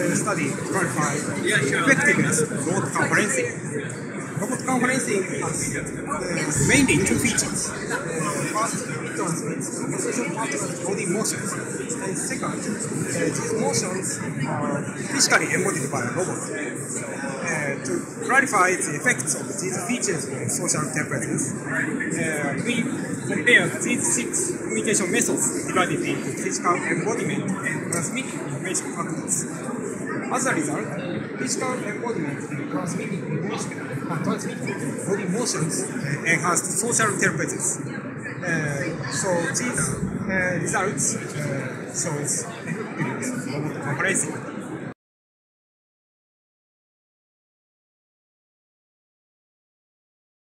uh, study clarify effectiveness of robot conferencing. Robot conferencing has uh, mainly two features. Uh, first, it transmits conversation patterns body motions. And second, uh, these motions are physically embodied by a robot. Uh, to clarify the effects of these features on social telepresence, uh, we compare these six communication methods divided into physical embodiment and transmitting information factors. As a result, physical embodiment information and transmitting body motions uh, enhance social telepresence. Uh, so these uh, results uh, of robot conferencing.